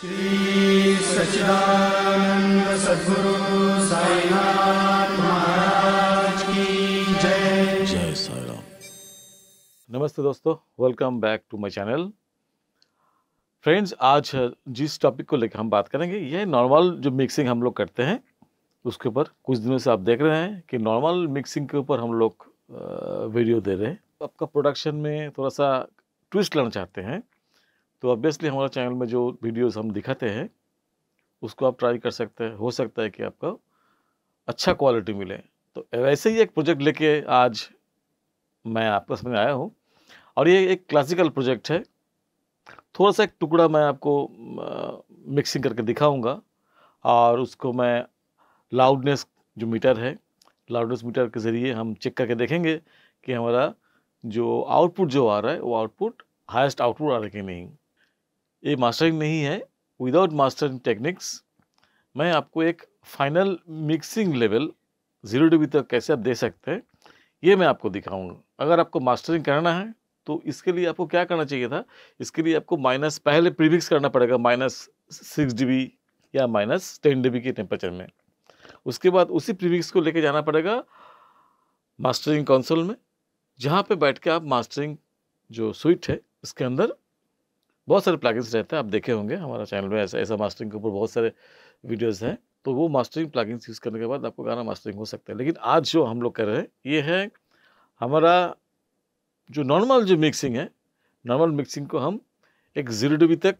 श्री सच्चिदानंद सद्गुरु साईनाथ महाराज की जय। जय नमस्ते दोस्तों welcome back to my channel friends आज जिस टॉपिक को लेकर हम बात करेंगे यह नॉर्मल जो मिक्सिंग हम लोग करते हैं, उसके ऊपर कुछ दिनों से आप देख रहे हैं कि नॉर्मल मिक्सिंग के ऊपर हम लोग वीडियो दे रहे हैं। आपका प्रोडक्शन में थोड़ा सा ट्विस्ट लाना चाहते हैं। तो ऑब्वियसली हमारे चैनल में जो वीडियोस हम दिखाते हैं, उसको आप ट्राई कर सकते हैं, हो सकता है कि आपका अच्छा क्वालिटी मिले। तो वैसे ही एक प्रोजेक्ट लेके आज मैं आपके सामने आया हूँ, और ये एक क्लासिकल प्रोजेक्ट है। थोड़ा सा एक टुकड़ा मैं आपको मिक्सिंग करके दिखाऊँगा, और उसको मैं लाउडनेस जो मीटर है लाउडनेस मीटर के ज़रिए हम चेक करके देखेंगे कि हमारा जो आउटपुट जो आ रहा है, वो आउटपुट हाईएस्ट आउटपुट आ रहा है कि नहीं। ये मास्टरिंग नहीं है. विदाउट मास्टरिंग टेक्निक्स मैं आपको एक final mixing level zero dB तक कैसे आप दे सकते हैं, ये मैं आपको दिखाऊँगा. अगर आपको मास्टरिंग करना है तो इसके लिए आपको क्या करना चाहिए था? इसके लिए आपको माइनस पहले प्रीमिक्स करना पड़ेगा माइनस सिक्स डी या माइनस टेन डी के टेम्परेचर में. उसके बाद उसी प्रीमिक्स को लेके जाना पड़ेगा मास्टरिंग कंसोल में, जहाँ पे बैठ के आप मास्टरिंग जो स्विच है, उसके अंदर बहुत सारे प्लगइन्स रहते हैं, आप देखे होंगे, हमारा चैनल में ऐसा ऐसा मास्टरिंग के ऊपर बहुत सारे वीडियोस हैं। तो वो मास्टरिंग प्लगइन्स यूज़ करने के बाद आपको गाना मास्टरिंग हो सकता है। लेकिन आज जो हम लोग कर रहे हैं, ये है हमारा जो नॉर्मल जो मिक्सिंग है नॉर्मल मिक्सिंग को हम एक ज़ीरो डिबी तक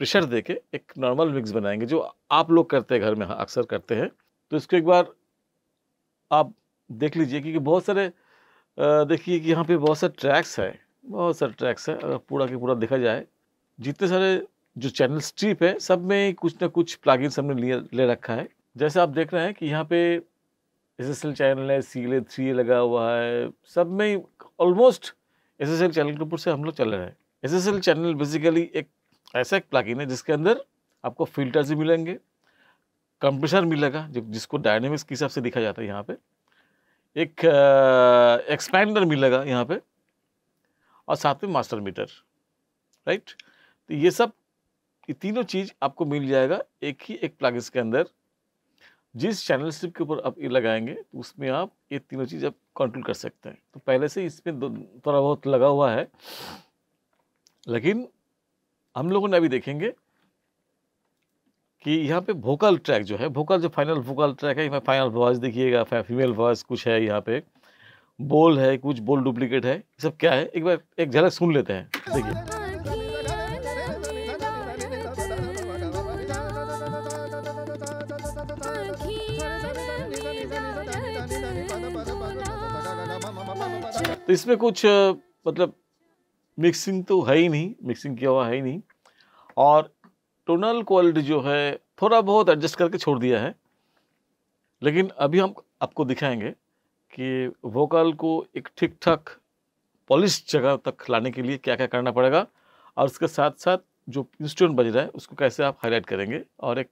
प्रेशर दे के एक नॉर्मल मिक्स बनाएँगे, जो आप लोग करते हैं घर में अक्सर करते हैं। तो इसको एक बार आप देख लीजिए, क्योंकि बहुत सारे देखिए कि यहाँ पे बहुत सारे ट्रैक्स है, बहुत सारे ट्रैक्स है, अगर पूरा के पूरा देखा जाए जितने सारे जो चैनल स्ट्रिप है, सब में कुछ ना कुछ प्लगइन्स हमने लिए, ले रखा है। जैसे आप देख रहे हैं कि यहाँ पे एस एस एल चैनल है सी एल थ्री लगा हुआ है, सब में almost S S L channel के ऊपर से हम लोग चल रहे हैं। S S L channel basically एक, ऐसा एक प्लगइन है जिसके अंदर आपको फिल्टर्स भी मिलेंगे कंप्रेसर मिलेगा, जो, जिसको डायनेमिक्स के हिसाब से दिखा जाता है यहाँ पे। एक एक्सपैंडर मिलेगा यहाँ पे, और साथ में मास्टर मीटर राइट तो ये सब, ये तीनों चीज़ आपको मिल जाएगा एक ही एक प्लगइन्स के अंदर। जिस चैनल स्ट्रिप के ऊपर आप ये लगाएँगे तो उसमें आप ये तीनों चीज़ आप कंट्रोल कर सकते हैं। तो पहले से इसमें थोड़ा बहुत लगा हुआ है। लेकिन हम लोगों ने अभी देखेंगे कि यहाँ पे वोकल ट्रैक जो है वोकल जो फाइनल वोकल ट्रैक है इसमें फाइनल वॉइस देखिएगा फीमेल वॉइस कुछ है यहाँ पे। बोल है, कुछ बोल डुप्लीकेट है। सब क्या है? एक बार एक झलक सुन लेते हैं। देखिए। तो इसमें कुछ मतलब मिक्सिंग तो है ही नहीं मिक्सिंग किया हुआ है ही नहीं। और टोनल क्वालिटी जो है, थोड़ा बहुत एडजस्ट करके छोड़ दिया है। लेकिन अभी हम आपको दिखाएँगे कि वोकल को एक ठीक ठाक पॉलिश जगह तक लाने के लिए क्या क्या करना पड़ेगा और उसके साथ साथ जो इंस्ट्रूमेंट बज रहा है, उसको कैसे आप हाईलाइट करेंगे और एक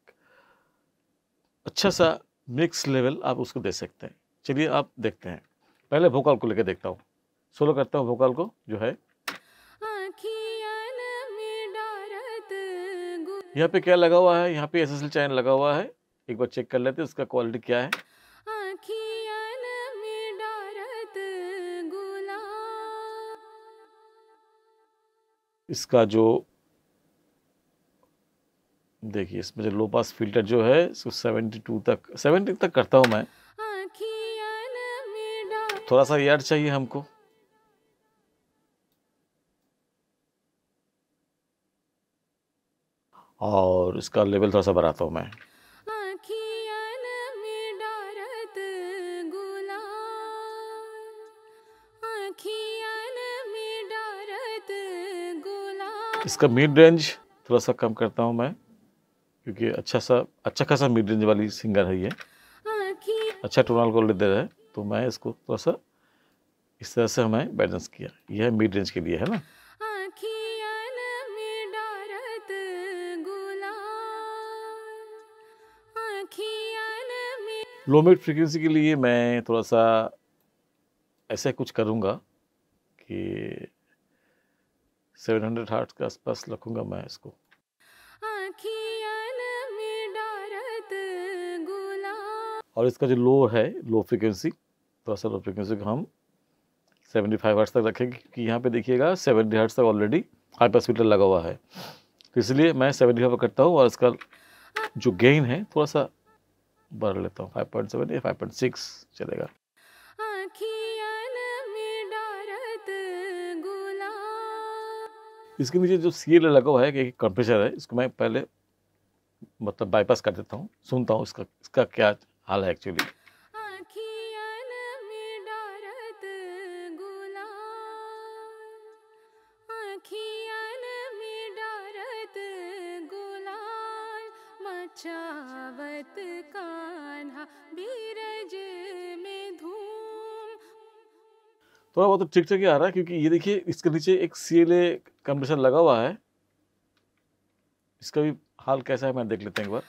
अच्छा सा मिक्स लेवल आप उसको दे सकते हैं। चलिए आप देखते हैं। पहले वोकल को लेकर देखता हूँ। सोलो करता हूँ वोकल को जो है यहाँ पे क्या लगा हुआ है? यहाँ पे एस एस चैन लगा हुआ है। एक बार चेक कर लेते हैं उसका क्वालिटी क्या है। इसका जो देखिए इसमें जो लो पास फ़िल्टर जो है इसको 72 तक 70 तक करता हूँ मैं। थोड़ा सा एयर चाहिए हमको। और इसका लेवल थोड़ा सा बढ़ाता हूँ मैं। इसका मिड रेंज थोड़ा सा कम करता हूँ मैं क्योंकि अच्छा सा अच्छा खासा मिड रेंज वाली सिंगर है ये। अच्छा टोनल क्वालिटी दे रहा है तो मैं इसको थोड़ा सा इस तरह से हमें बैलेंस किया। यह मिड रेंज के लिए है ना? लो मिड फ्रिक्वेंसी के लिए मैं थोड़ा सा ऐसा कुछ करूँगा कि 700 हंड्रेड हार्ट के आसपास रखूँगा मैं इसको। और इसका जो लो है लो फ्रिक्वेंसी थोड़ा सा लो फ्रिक्वेंसी को हम 75 फाइव हार्ट तक रखेंगे क्योंकि यहाँ पे देखिएगा 70 हर्ट्स तक ऑलरेडी हाई पास फ़िल्टर लगा हुआ है। तो इसलिए मैं 70 फाइव करता हूँ और इसका जो गेन है थोड़ा सा बढ़ लेता हूँ। फाइव पॉइंट सेवन या फाइव पॉइंट सिक्स चलेगा। इसके नीचे जो सी एल लगा हुआ है कि कंप्रेसर है इसको मैं पहले मतलब बाईपास कर देता हूँ सुनता हूँ इसका इसका क्या हाल है एक्चुअली थोड़ा बहुत तो ठीक ठाक ही आ रहा है क्योंकि ये देखिए इसके नीचे एक सी एल ए कंप्रेसर लगा हुआ है। इसका भी हाल कैसा है मैं देख लेते हैं एक बार।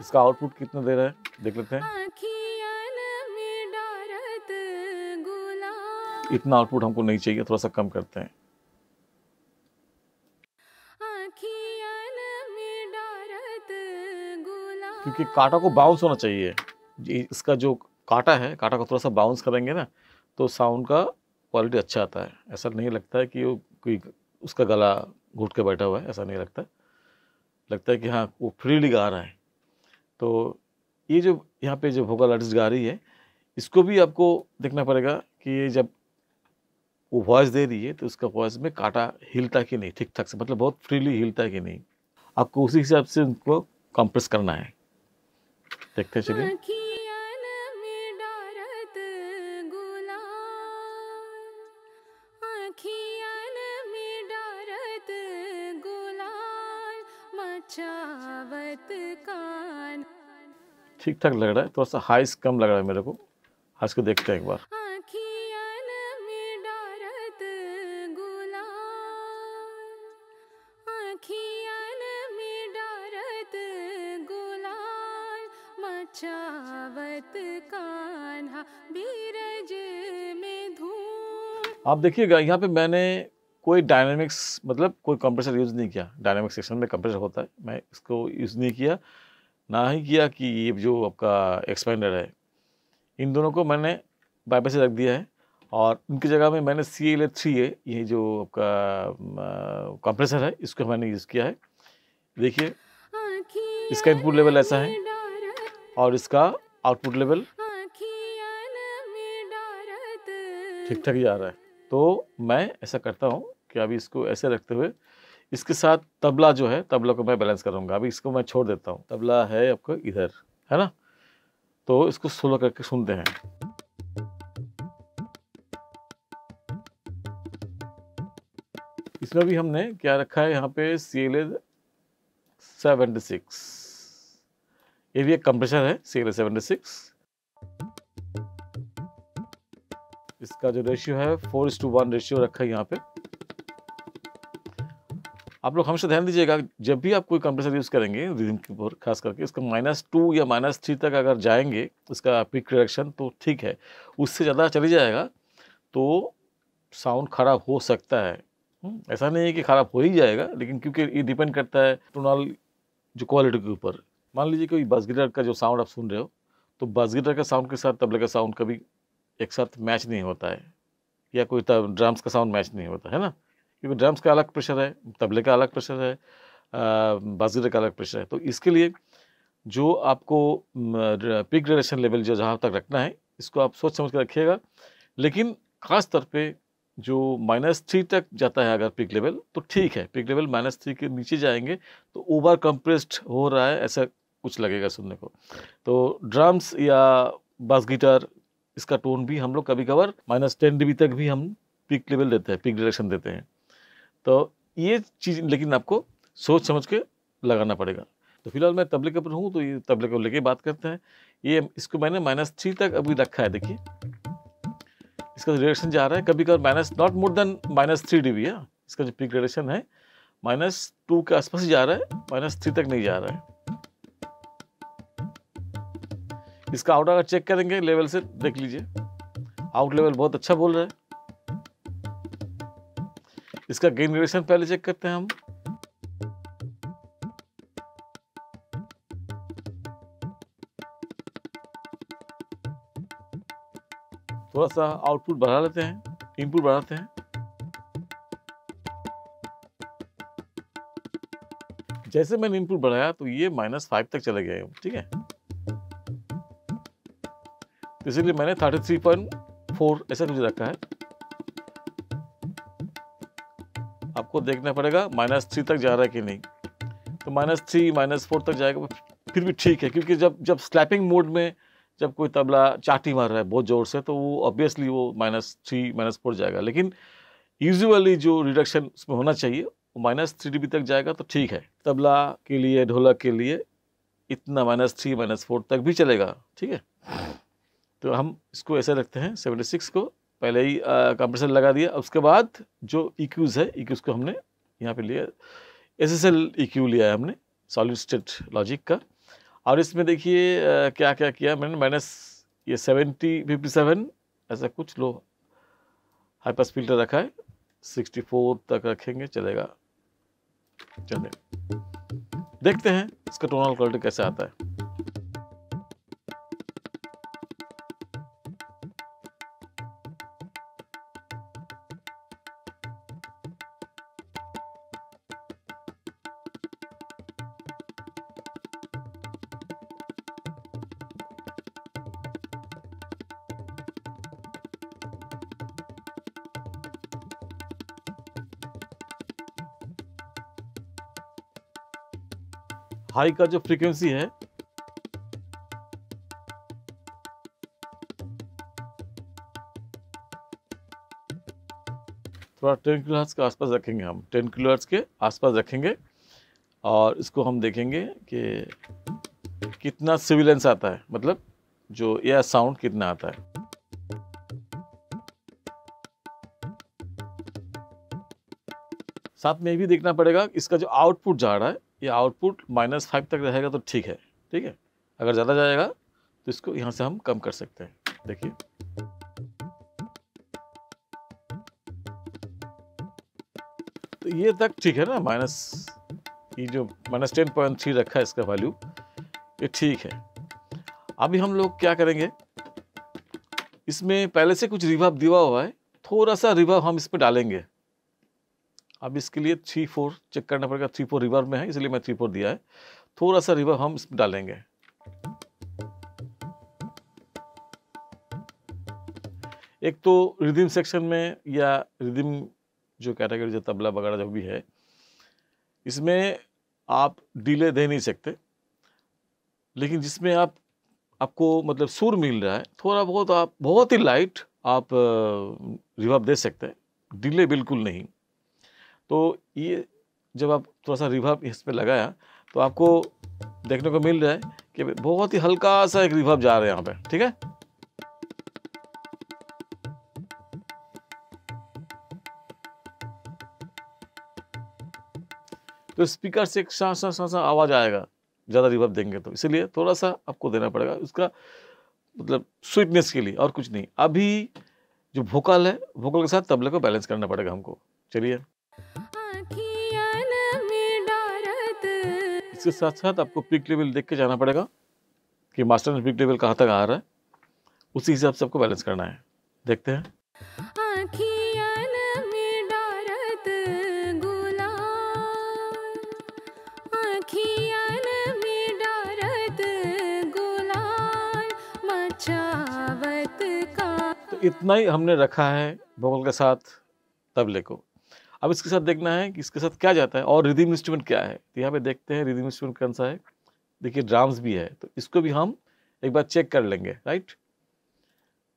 इसका आउटपुट कितना दे रहा है देख लेते हैं। इतना आउटपुट हमको नहीं चाहिए थोड़ा सा कम करते हैं। क्योंकि कांटा को बाउंस होना चाहिए। इसका जो कांटा है, कांटा को थोड़ा सा बाउंस करेंगे ना तो साउंड का क्वालिटी अच्छा आता है। ऐसा नहीं लगता है कि वो कोई उसका गला घुट के बैठा हुआ है, ऐसा नहीं लगता। लगता है कि हाँ वो फ्रीली गा रहा है। तो ये जो यहाँ पे जो वोकल आर्टिस्ट गा रही है, इसको भी आपको देखना पड़ेगा कि ये जब वो वॉइस दे रही है तो उसका वॉइस में काटा हिलता कि नहीं? ठीक ठाक से मतलब बहुत फ्रीली हिलता कि नहीं? आपको उसी हिसाब से उनको कंप्रेस करना है। देखते चलिए ठीक ठाक लग रहा है थोड़ा सा हाइस कम लग रहा है मेरे को। हाइस को देखते हैं एक बार। कान्हा बीरज में धूम आप देखिएगा यहाँ पे मैंने कोई डायनामिक्स मतलब कोई कंप्रेसर यूज़ नहीं किया। डायनामिक सेक्शन में कंप्रेसर होता है। मैं इसको यूज़ नहीं किया ना ही किया कि ये जो आपका एक्सपेंडर है। इन दोनों को मैंने बाईपास से रख दिया है और उनकी जगह में मैंने सी एल थ्री है ये जो आपका कंप्रेसर है इसको मैंने यूज़ किया है। देखिए इसका इनपुट लेवल ऐसा है और इसका आउटपुट लेवल। ठीक ठाक ही आ रहा है। तो मैं ऐसा करता हूँ कि अभी इसको ऐसे रखते हुए इसके साथ तबला जो है तबला को मैं बैलेंस करूँगा। अभी इसको मैं छोड़ देता हूँ। तबला है आपको इधर है ना? तो इसको सोलो करके सुनते हैं। इसमें भी हमने क्या रखा है? यहाँ पे C L A seventy six ये भी एक कंप्रेसर है सी सेवेंटी सिक्स इसका जो रेशियो है फोर इस टू वन रेशियो रखा है यहाँ पे। आप लोग हमेशा ध्यान दीजिएगा जब भी आप कोई कंप्रेसर यूज़ करेंगे रिदम के ऊपर खास करके इसका माइनस टू या माइनस थ्री तक अगर जाएँगे इसका पिक रिडक्शन तो ठीक है। उससे ज़्यादा चली जाएगा तो साउंड खराब हो सकता है। हम्म, ऐसा नहीं है कि ख़राब हो ही जाएगा लेकिन क्योंकि ये डिपेंड करता है टोनल जो क्वालिटी के ऊपर। मान लीजिए कोई बस गिटार का जो साउंड आप सुन रहे हो तो बस गिटार का साउंड के साथ तबले का साउंड कभी एक साथ मैच नहीं होता है, या कोई ड्रम्स का साउंड मैच नहीं होता, है ना? क्योंकि ड्रम्स का अलग प्रेशर है, तबले का अलग प्रेशर है बास गिटार का अलग प्रेशर है। तो इसके लिए जो आपको पिक ग्रेडेशन लेवल जो जहाँ तक रखना है, इसको आप सोच समझ कर रखिएगा। लेकिन ख़ास तौर पे जो माइनस थ्री तक जाता है अगर पिक लेवल तो ठीक है पिक लेवल माइनस थ्री के नीचे जाएँगे तो ओवर कंप्रेस्ड हो रहा है, ऐसा कुछ लगेगा सुनने को। तो ड्रम्स या बास गिटार इसका टोन भी हम लोग कभी कभार माइनस टेन डी तक भी हम पिक लेवल देते हैं पिक डायरेक्शन देते हैं। तो ये चीज़, लेकिन आपको सोच समझ के लगाना पड़ेगा। तो फ़िलहाल मैं तबले के ऊपर हूँ तो ये तबले को लेके बात करते हैं। ये इसको मैंने माइनस थ्री तक अभी रखा है, देखिए। इसका जो डायरेक्शन जा रहा है कभी कभार minus not more than minus three D है। इसका जो पिक डायरेक्शन है माइनस टू के आसपास ही जा रहा है माइनस थ्री तक नहीं जा रहा है। इसका आउट अगर चेक करेंगे, लेवल से देख लीजिए। आउट लेवल बहुत अच्छा बोल रहे है। इसका गेन रिडक्शन पहले चेक करते हैं हम। थोड़ा सा आउटपुट बढ़ा लेते हैं, इनपुट बढ़ाते हैं। जैसे मैंने इनपुट बढ़ाया तो ये माइनस फाइव तक चले गए ठीक है? इसीलिए मैंने थर्टी थ्री पॉइंट फोर ऐसा कुछ रखा है। आपको देखना पड़ेगा माइनस थ्री तक जा रहा है कि नहीं। तो माइनस थ्री, माइनस फोर तक जाएगा, फिर भी ठीक है, क्योंकि जब जब स्लैपिंग मोड में जब कोई तबला चाटी मार रहा है बहुत ज़ोर से तो वो ऑब्वियसली वो माइनस थ्री, माइनस फोर जाएगा। लेकिन यूजुअली जो रिडक्शन उसमें होना चाहिए, वो माइनस थ्री डी तक जाएगा तो ठीक है। तबला के लिए, ढोलक के लिए इतना माइनस थ्री, माइनस फोर तक भी चलेगा, ठीक है? तो हम इसको ऐसे रखते हैं सेवेंटी सिक्स को, पहले ही कंप्रेसर लगा दिया उसके बाद जो इक्यूज़ है इक्यूज़ को हमने यहाँ पे लिया एस एस एल इक्यू लिया है हमने सॉलिड स्टेट लॉजिक का। और इसमें देखिए क्या क्या किया मैंने माइनस ये सेवेंटी फिफ्टी सेवन ऐसा कुछ लो हाई पास फ़िल्टर रखा है सिक्सटी फोर तक रखेंगे, चलेगा। चले। देखते हैं इसका टोनल क्वालिटी कैसे आता है। हाई का जो फ्रीक्वेंसी है, थोड़ा टेन किलो के आसपास रखेंगे हम। टेन किलो के आसपास रखेंगे और इसको हम देखेंगे कि कितना सिविलेंस आता है मतलब जो एयर साउंड कितना आता है। साथ में ये भी देखना पड़ेगा इसका जो आउटपुट जा रहा है ये आउटपुट माइनस फाइव तक रहेगा तो ठीक है ठीक है? अगर ज़्यादा जाएगा तो इसको यहाँ से हम कम कर सकते हैं। देखिए। तो ये तक ठीक है ना? माइनस ये जो माइनस टेन पॉइंट थ्री रखा है इसका वैल्यू, ये ठीक है। अभी हम लोग क्या करेंगे? इसमें पहले से कुछ रिवर्ब दिया हुआ है, थोड़ा सा रिवर्ब हम इसमें डालेंगे। अब इसके लिए थ्री फोर चेक करना पड़ेगा थ्री फोर रिवर्ब में है, इसलिए मैं थ्री फोर दिया है। थोड़ा सा रिवर्ब हम इसमें डालेंगे। एक तो रिदिम सेक्शन में या रिदिम जो कैटेगरी जो तबला वगैरह जो भी है, इसमें आप डिले दे नहीं सकते। लेकिन जिसमें आप, आपको मतलब सुर मिल रहा है, थोड़ा बहुत आप, बहुत ही लाइट आप रिवर्ब दे सकते हैं। डिले बिल्कुल नहीं। तो ये जब आप थोड़ा सा रिवर्ब इस पर लगाया तो आपको देखने को मिल रहा है कि बहुत ही हल्का सा एक रिवर्ब जा रहा है यहाँ पे, ठीक है? तो स्पीकर से एक सा सा सा आवाज़ आएगा, ज़्यादा रिवर्ब देंगे तो। इसलिए थोड़ा सा आपको देना पड़ेगा उसका मतलब स्वीटनेस के लिए और कुछ नहीं। अभी जो वोकल है वोकल के साथ तबले को बैलेंस करना पड़ेगा हमको। चलिए। इसके साथ साथ आपको पिक लेवल देख के जाना पड़ेगा कि मास्टर ने पिक लेवल कहाँ तक आ रहा है। उसी हिसाब से आपको बैलेंस करना है। देखते हैं। तो इतना ही हमने रखा है वोकल के साथ तबले को। अब इसके साथ देखना है कि इसके साथ क्या जाता है और रिदिम इंस्ट्रूमेंट क्या है। तो यहाँ पे देखते हैं रिदिम इंस्ट्रूमेंट कौन सा है। देखिए ड्राम्स भी है तो इसको भी हम एक बार चेक कर लेंगे राइट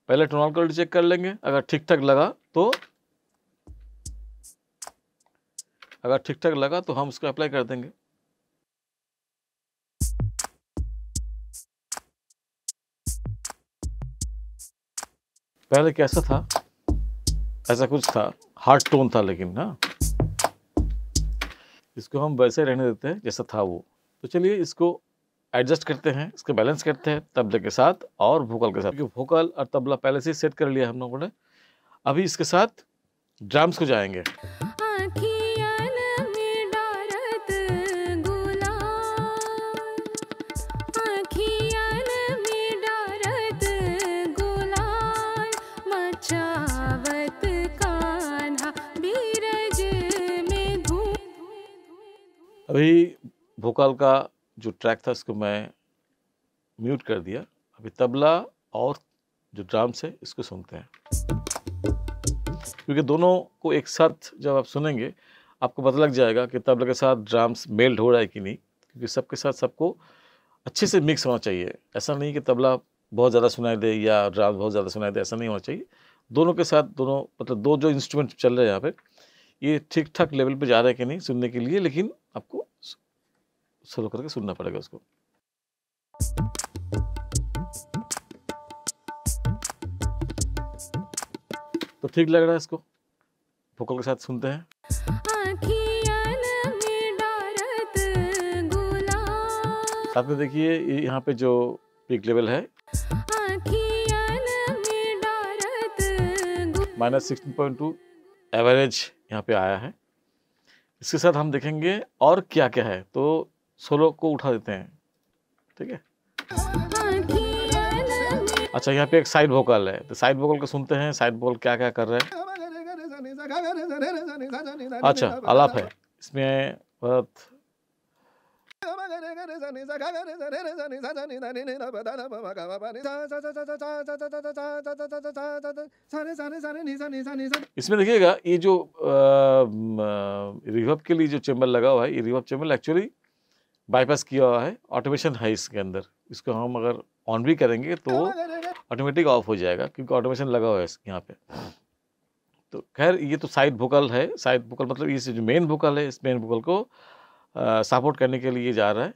पहले टोनल क्वालिटी चेक कर लेंगे, अगर ठीक ठाक लगा तो अगर ठीक ठाक लगा तो हम उसको अप्लाई कर देंगे। पहले कैसा था? ऐसा कुछ था। हार्ड टोन था लेकिन ना इसको हम वैसे रहने देते हैं जैसा था वो। तो चलिए इसको एडजस्ट करते हैं, इसको बैलेंस करते हैं तबले के साथ और वोकल के साथ। क्योंकि वोकल और तबला पहले से सेट कर लिया हम लोगों ने। अभी इसके साथ ड्राम्स को जाएँगे। अभी भोकाल का जो ट्रैक था, उसको मैं म्यूट कर दिया। अभी तबला और जो ड्राम्स है, इसको सुनते हैं। क्योंकि दोनों को एक साथ जब आप सुनेंगे, आपको पता लग जाएगा कि तबला के साथ ड्राम्स मेल्ड हो रहा है कि नहीं। क्योंकि सबके साथ सबको अच्छे से मिक्स होना चाहिए। ऐसा नहीं कि तबला बहुत ज़्यादा सुनाई दे या ड्राम्स बहुत ज़्यादा सुनाई दे, ऐसा नहीं होना चाहिए। दोनों के साथ, दोनों मतलब दो जो इंस्ट्रूमेंट चल रहे हैं यहाँ पे, ये ठीक ठाक लेवल पे जा रहे हैं कि नहीं सुनने के लिए, लेकिन आपको स्लो करके सुनना पड़ेगा उसको। तो ठीक लग रहा है इसको? भोकल के साथ सुनते हैं। साथ में देखिए यहाँ पे जो पीक लेवल है। Minus sixteen point two average यहाँ पे आया है। इसके साथ हम देखेंगे और क्या क्या है। तो सोलो को उठा देते हैं। ठीक है? अच्छा यहाँ पे एक साइड वोकल है। तो साइड वोकल को सुनते हैं। साइड वोकल क्या क्या कर रहे हैं? अच्छा आलाप है। इसमें बहुत इसमें देखिएगा, ये जो रिवर्ब के लिए जो चैम्बर लगा हुआ है, ये रिवर्ब चैम्बर एक्चुअली बाईपास किया हुआ है ऑटोमेशन है इसके अंदर। इसको हम अगर ऑन भी करेंगे तो ऑटोमेटिक ऑफ़ हो जाएगा क्योंकि ऑटोमेशन लगा हुआ है यहाँ पे। तो खैर ये तो साइड वोकल है। साइड वोकल मतलब ये जो मेन वोकल है इस मेन वोकल को सपोर्ट करने के लिए जा रहा है।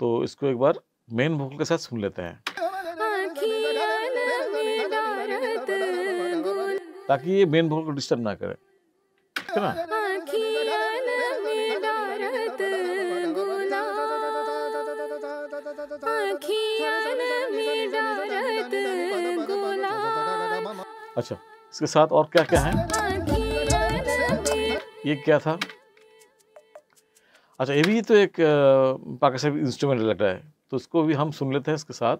तो इसको एक बार मेन वोकल के साथ सुन लेते हैं। ताकि ये मेन वोकल को डिस्टर्ब ना करे। है ना? अच्छा इसके साथ और क्या क्या है? ये क्या था? अच्छा ये भी तो एक पाकिस्तानी इंस्ट्रूमेंट लग रहा है तो उसको भी हम सुन लेते हैं इसके साथ।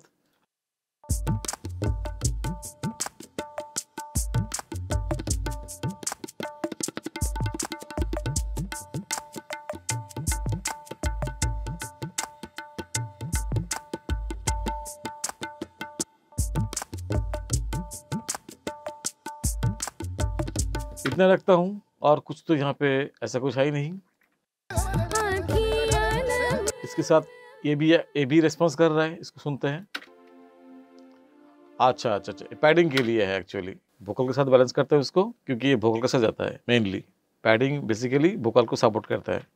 इतना रखता हूँ और कुछ तो यहाँ पे ऐसा कुछ है ही नहीं। इसके साथ ये भी ये भी रेस्पॉन्स कर रहा है, इसको सुनते हैं। अच्छा अच्छा अच्छा पैडिंग के लिए है एक्चुअली वोकल के साथ बैलेंस करते हैं उसको, क्योंकि ये वोकल के साथ जाता है? मेनली पैडिंग बेसिकली वोकल को सपोर्ट करता है।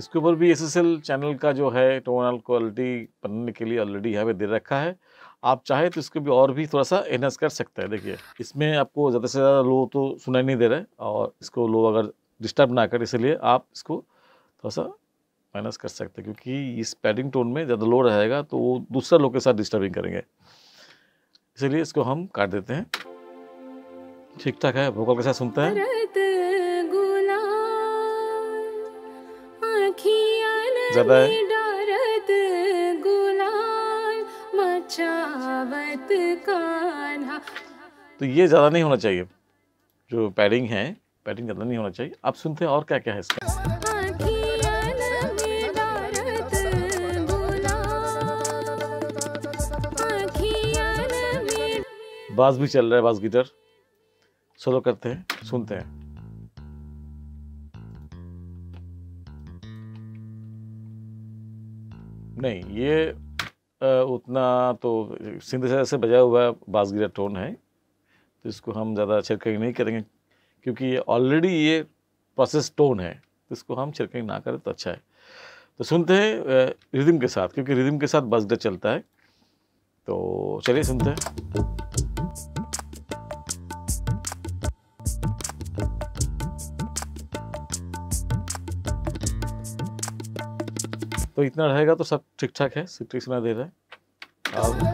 इसके ऊपर भी एसएसएल चैनल का जो है टोनल क्वालिटी बनने के लिए ऑलरेडी यहाँ पे दे रखा है। आप चाहे तो इसको भी और भी थोड़ा सा एनहांस कर सकते हैं। देखिए, इसमें आपको ज़्यादा से ज़्यादा लो तो सुनाई नहीं दे रहा है और इसको लो अगर डिस्टर्ब ना करे, इसलिए आप इसको थोड़ा सा माइनस कर सकते हैं क्योंकि इस पैडिंग टोन में ज़्यादा लो रहेगा तो वो दूसरा लो के साथ डिस्टर्बिंग करेंगे। इसलिए इसको हम काट देते हैं। ठीक ठाक है वोकल के साथ सुनते हैं। ज़्यादा है तो ये ज़्यादा नहीं होना चाहिए। जो पैडिंग है पैडिंग ज़्यादा नहीं होना चाहिए। आप सुनते हैं और क्या क्या है इसका बास भी चल रहा है बास गिटार सोलो करते हैं सुनते हैं। नहीं, ये उतना तो सिंध से बजा हुआ बासगिरा टोन है तो इसको हम ज़्यादा छिड़काई नहीं करेंगे, क्योंकि ये ऑलरेडी ये प्रोसेस टोन है तो इसको हम छिड़काई ना करें तो अच्छा है। तो सुनते हैं रिदम के साथ, क्योंकि रिदम के साथ बास गिटार चलता है तो चलिए सुनते हैं। तो इतना रहेगा तो सब ठीक ठाक है ठीक सुना दे रहा है। में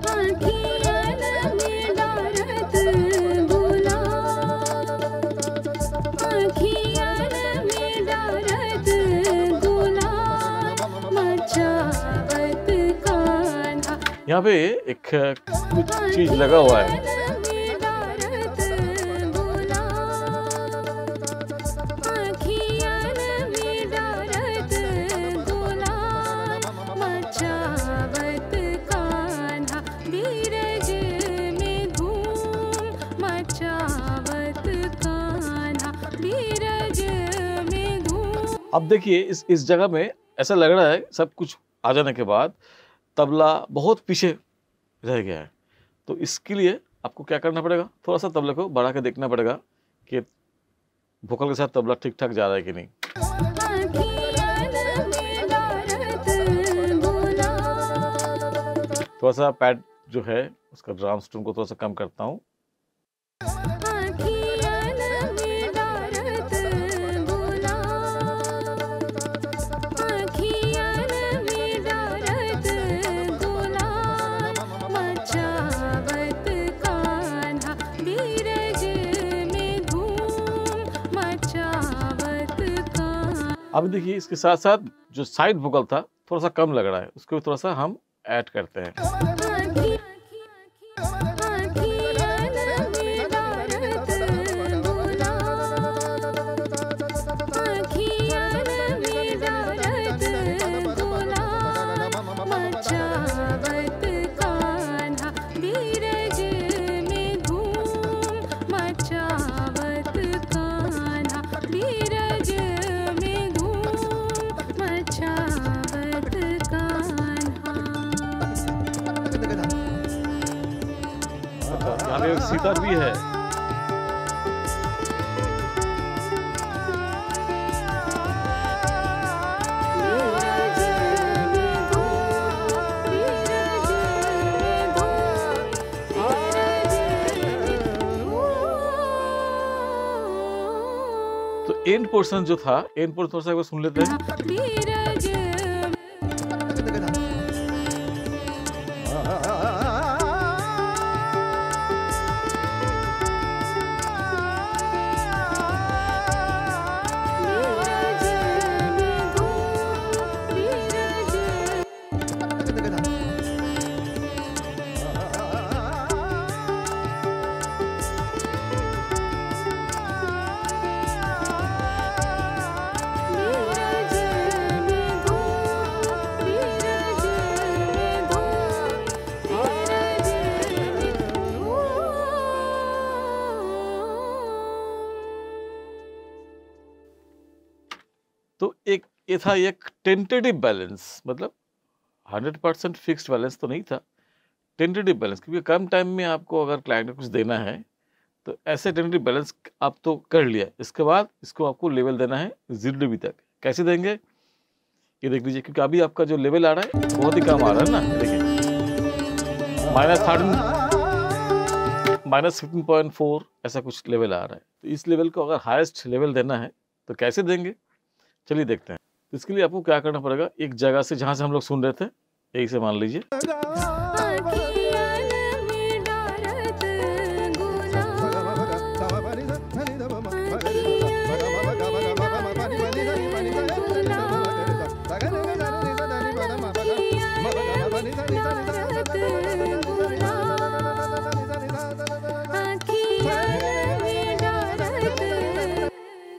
में यहाँ पे एक कुछ चीज़ लगा हुआ है। अब देखिए, इस इस जगह में ऐसा लग रहा है सब कुछ आ जाने के बाद तबला बहुत पीछे रह गया है। तो इसके लिए आपको क्या करना पड़ेगा? थोड़ा सा तबले को बढ़ा के देखना पड़ेगा कि वोकल के साथ तबला ठीक ठाक जा रहा है कि नहीं। थोड़ा सा पैड जो है, उसका ड्राम स्टोन को थोड़ा सा कम करता हूँ। अब देखिए, इसके साथ साथ जो साइड वोकल था थोड़ा सा कम लग रहा है, उसको भी थोड़ा सा हम ऐड करते हैं। तो एंड पोर्शन जो था एंड पोर्शन थोड़ा सा एक बार सुन लेते हैं ये था एक टेंटेटिव बैलेंस मतलब हंड्रेड परसेंट फिक्स्ड बैलेंस तो नहीं था। टेंटेटिव बैलेंस क्योंकि कम टाइम में आपको अगर क्लाइंट को कुछ देना है तो ऐसे टेंटेटिव बैलेंस आप तो कर लिया। इसके बाद इसको आपको लेवल देना है ज़ीरो डिबी तक। कैसे देंगे? ये देख लीजिए, क्योंकि अभी आपका जो लेवल आ रहा है, बहुत ही कम आ रहा है ना, देखिए। Minus thirteen minus fifteen point four ऐसा कुछ लेवल आ रहा है। तो इस लेवल को अगर हाईएस्ट लेवल देना है तो कैसे देंगे? चलिए देखते हैं। तो इसके लिए आपको क्या करना पड़ेगा? एक जगह से जहाँ से हम लोग सुन रहे थे, यही से मान लीजिए।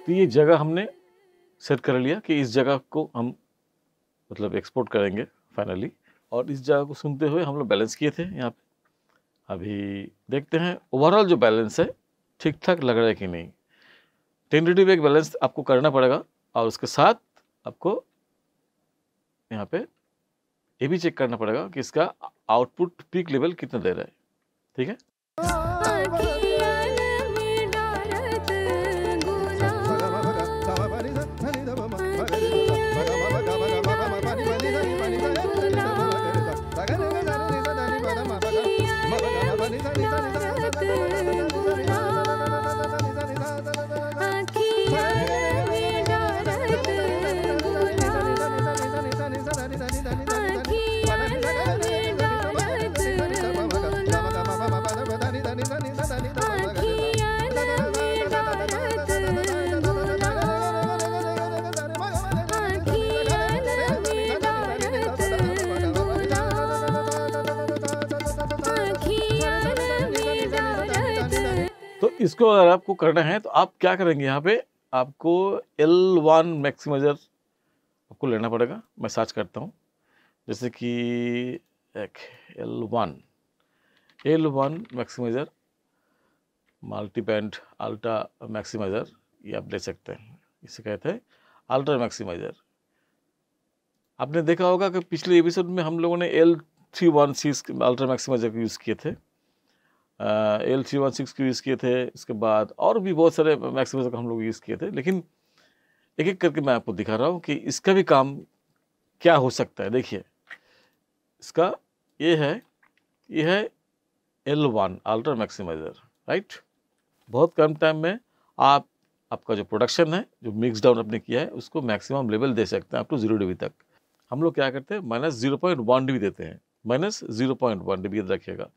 तो ये जगह हमने सेट कर लिया कि इस जगह को हम मतलब एक्सपोर्ट करेंगे फाइनली और इस जगह को सुनते हुए हम लोग बैलेंस किए थे यहाँ पे। अभी देखते हैं ओवरऑल जो बैलेंस है ठीक ठाक लग रहा है कि नहीं? टेंटेटिव एक बैलेंस आपको करना पड़ेगा, और उसके साथ आपको यहाँ पे ये भी चेक करना पड़ेगा कि इसका आउटपुट पीक लेवल कितना दे रहा है। ठीक है? इसको अगर आपको करना है तो आप क्या करेंगे यहाँ पे? आपको एल वन मैक्सीमाइजर आपको लेना पड़ेगा। मैं सर्च करता हूँ। जैसे कि एक L one L one maximizer multi band ultra maximizer ये आप ले सकते हैं। इसे कहते हैं अल्ट्रा मैक्सीमाइजर आपने देखा होगा कि पिछले एपिसोड में हम लोगों ने L three one six ultra maximizer use किए थे। एल थ्री वन सिक्स को यूज़ किए थे? इसके बाद और भी बहुत सारे मैक्सिमाइजर को हम लोग यूज़ किए थे, लेकिन एक एक करके मैं आपको दिखा रहा हूँ कि इसका भी काम क्या हो सकता है। देखिए, इसका ये है ये है L one ultra maximizer right बहुत कम टाइम में आप, आपका जो प्रोडक्शन है, जो मिक्स डाउन आपने किया है, उसको मैक्सिमम लेवल दे सकते हैं अप टू ज़ीरो डीबी तक। हम लोग क्या करते हैं? Minus zero point one D देते हैं। Minus zero point one D रखिएगा।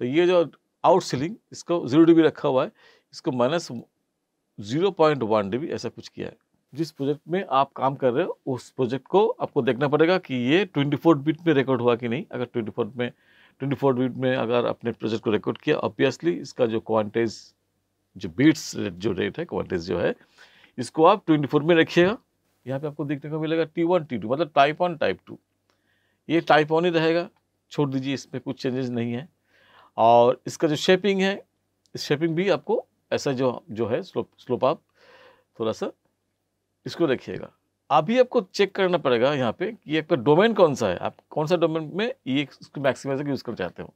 तो ये जो आउट सीलिंग, इसको ज़ीरो डी रखा हुआ है, इसको minus zero point one D ऐसा कुछ किया है। जिस प्रोजेक्ट में आप काम कर रहे हो, उस प्रोजेक्ट को आपको देखना पड़ेगा कि ये 24 बीट में रिकॉर्ड हुआ कि नहीं। अगर 24 में 24 बीट में अगर अपने प्रोजेक्ट को रिकॉर्ड किया ऑब्वियसली इसका जो क्वांटेज जो बीट्स जो रेट है क्वांटेज जो है, इसको आप 24 में रखिएगा। यहाँ पे आपको देखने को मिलेगा टी वन टी टू मतलब टाइप वन टाइप टू ये टाइप वन ही रहेगा। छोड़ दीजिए, इसमें कुछ चेंजेस नहीं है। और इसका जो शेपिंग है इस शेपिंग भी आपको ऐसा जो जो है स्लोप स्लोप आप थोड़ा सा इसको रखिएगा अभी आपको चेक करना पड़ेगा यहाँ पे कि आपका डोमेन कौन सा है। आप कौन सा डोमेन में ये इसको मैक्सिमाइजर यूज़ करना चाहते हो?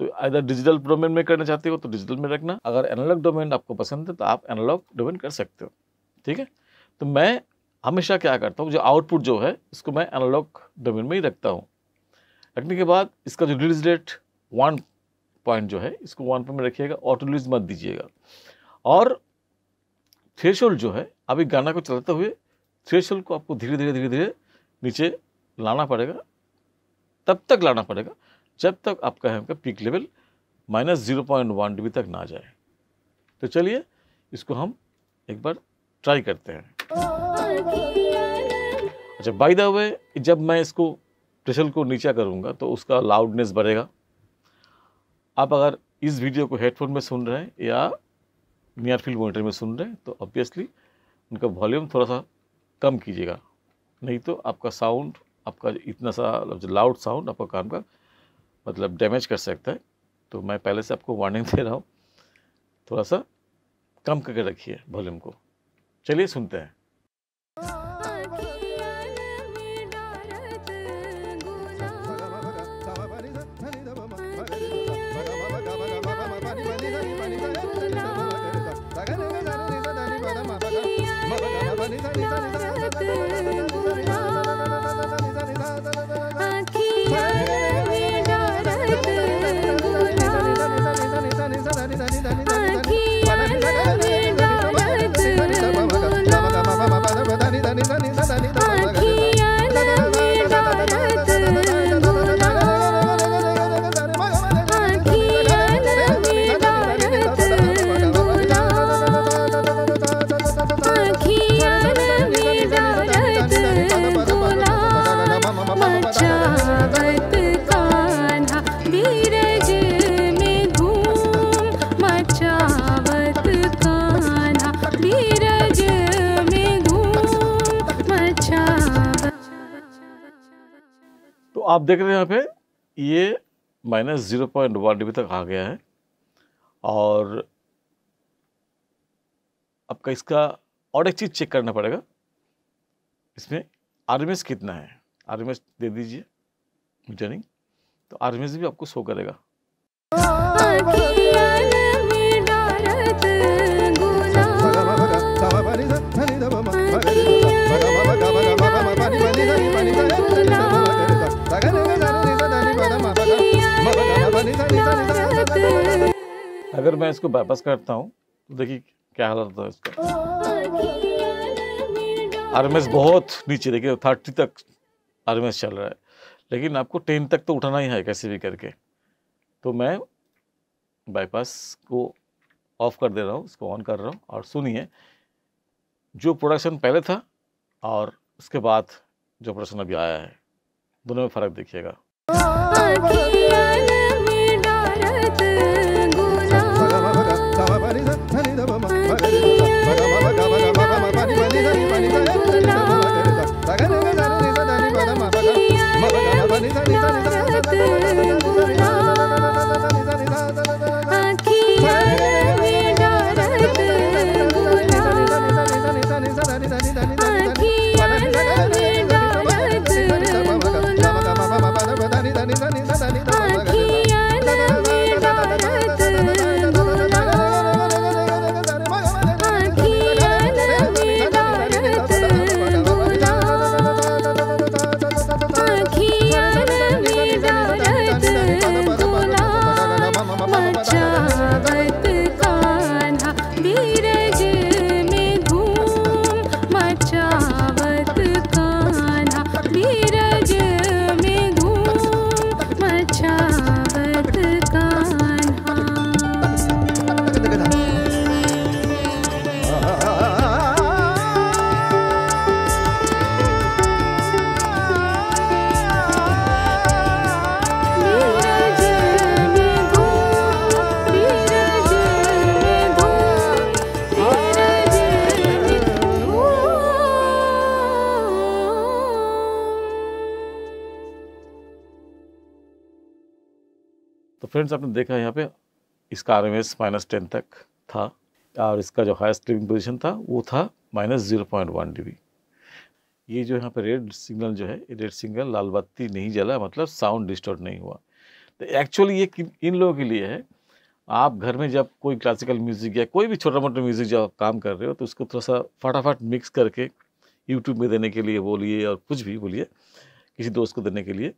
तो अगर डिजिटल डोमेन में करना चाहते हो तो डिजिटल में रखना। अगर एनालॉग डोमेन आपको पसंद है तो आप एनालॉग डोमेन कर सकते हो। ठीक है? तो मैं हमेशा क्या करता हूँ, जो आउटपुट जो है, इसको मैं एनालॉग डोमेन में ही रखता हूँ। रखने के बाद इसका जो रिलीज़ डेट वन पॉइंट जो है, इसको वन पे में रखिएगा ऑटो मत दीजिएगा। और थ्रेशोल्ड जो है, अभी गाना को चलाते हुए थ्रेशोल्ड को आपको धीरे धीरे धीरे धीरे नीचे लाना पड़ेगा, तब तक लाना पड़ेगा, जब तक आपका है peak level minus zero point one D तक ना जाए। तो चलिए, इसको हम एक बार ट्राई करते हैं। अच्छा बाय द वे जब मैं इसको प्रेशर को नीचा करूँगा तो उसका लाउडनेस बढ़ेगा। आप अगर इस वीडियो को हेडफोन में सुन रहे हैं या नियर फ़ील्ड मॉनिटर में सुन रहे हैं तो ऑब्वियसली उनका वॉल्यूम थोड़ा सा कम कीजिएगा। नहीं तो आपका साउंड आपका इतना सा लाउड साउंड आपका कान का मतलब डैमेज कर सकता है। तो मैं पहले से आपको वार्निंग दे रहा हूँ, थोड़ा सा कम करके रखिए वॉल्यूम को। चलिए सुनते हैं। देख रहे हैं यहाँ पे, ये minus zero point one D तक आ गया है। और आपका इसका और एक चीज़ चेक करना पड़ेगा। इसमें आर कितना है? आर दे दीजिए मीटरिंग तो आर भी आपको शो करेगा। मैं इसको वापस करता हूँ। तो देखिए क्या हालत है इसका। आर बहुत नीचे, देखिए थर्टी तक आरएमएस चल रहा है। लेकिन आपको टेन तक तो उठाना ही है कैसे भी करके। तो मैं बाईपास को ऑफ़ कर दे रहा हूँ, इसको ऑन कर रहा हूँ। और सुनिए, जो प्रोडक्शन पहले था और उसके बाद जो प्रोडक्शन अभी आया है, दोनों में फ़र्क देखिएगा। तो फ्रेंड्स, आपने देखा यहाँ पे, इसका R M S minus ten तक था, और इसका जो हाईएस्ट क्लिपिंग पोजीशन था, वो था minus zero point one D ये जो यहाँ पे रेड सिग्नल जो है रेड सिग्नल लाल बत्ती नहीं जला मतलब साउंड डिस्टर्ब नहीं हुआ। तो एक्चुअली ये इन लोगों के लिए है, आप घर में जब कोई क्लासिकल म्यूज़िक या कोई भी छोटा मोटा म्यूज़िक जब आप काम कर रहे हो तो उसको थोड़ा सा फटाफट मिक्स करके यूट्यूब में देने के लिए बोलिए, और कुछ भी बोलिए, किसी दोस्त को देने के लिए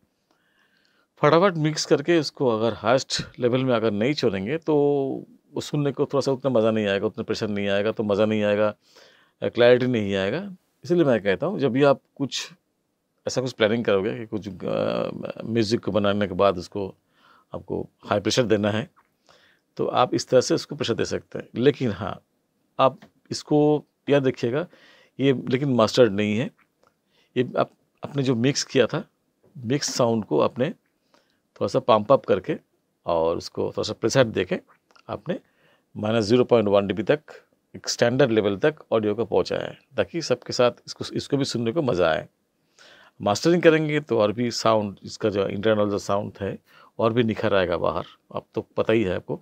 फटाफट मिक्स करके उसको अगर हाइस्ट लेवल में अगर नहीं छोड़ेंगे तो सुनने को थोड़ा सा उतना मज़ा नहीं आएगा, उतना प्रेशर नहीं आएगा तो मज़ा नहीं आएगा क्लैरिटी नहीं आएगा। इसलिए मैं कहता हूँ, जब भी आप कुछ, ऐसा कुछ प्लानिंग करोगे कि कुछ म्यूज़िक को बनाने के बाद उसको आपको हाई प्रेशर देना है तो आप इस तरह से उसको प्रेशर दे सकते हैं। लेकिन हाँ आप इसको, याद रखिएगा, ये लेकिन मास्टर्ड नहीं है। ये आप, आपने जो मिक्स किया था मिक्स साउंड को आपने थोड़ा सा पम्प अप करके और उसको थोड़ा सा प्रेशर दे के आपने minus zero point one D तक एक स्टैंडर्ड लेवल तक ऑडियो को पहुँचाया है, ताकि सबके साथ इसको इसको भी सुनने को मज़ा आए। मास्टरिंग करेंगे तो और भी साउंड इसका जो इंटरनल जो साउंड है, और भी निखर आएगा बाहर। अब तो पता ही है आपको।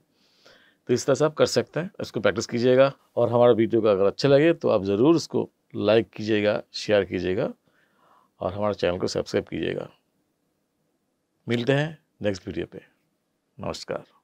तो इस तरह से आप कर सकते हैं। इसको प्रैक्टिस कीजिएगा और हमारा वीडियो का अगर अच्छा लगे तो आप ज़रूर इसको लाइक कीजिएगा शेयर कीजिएगा और हमारे चैनल को सब्सक्राइब कीजिएगा। मिलते हैं। नेक्स्ट वीडियो पे। नमस्कार।